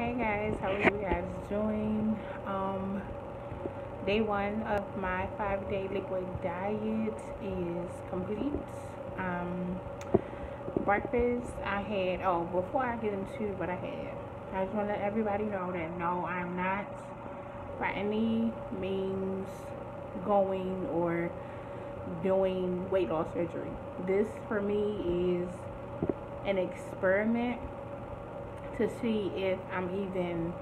Hey guys, how are you guys doing? Um, day one of my five day liquid diet is complete. Um, breakfast I had, oh, before I get into what I had, I just want to let everybody know that no, I'm not by any means going or doing weight loss surgery. This for me is an experiment to see if I'm even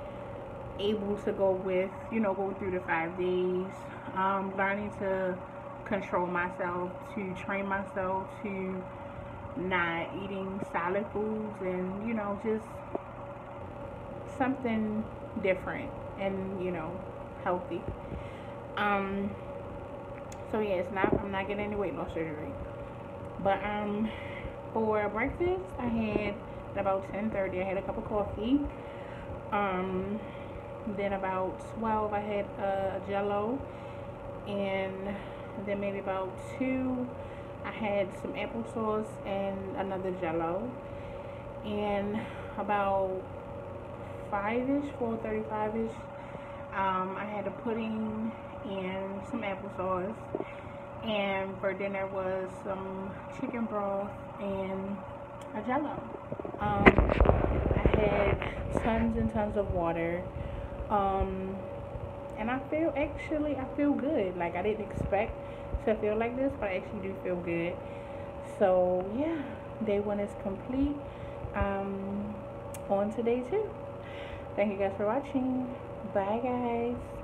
able to go with, you know, going through the five days. Um, learning to control myself, to train myself to not eating solid foods and, you know, just something different and, you know, healthy. Um, so yeah, it's not, I'm not getting any weight loss surgery. But, um, for breakfast, I had about 10.30 I had a cup of coffee. Um, then about 12 I had a jello. And then maybe about 2 I had some applesauce and another jello. And about 5-ish, 4.35-ish, um, I had a pudding and some applesauce. And for dinner was some chicken broth and a jello. Um, I had tons and tons of water. Um, and I feel actually, I feel good. Like I didn't expect to feel like this, but I actually do feel good. So yeah, day one is complete. Um, on to day two. Thank you guys for watching. Bye guys.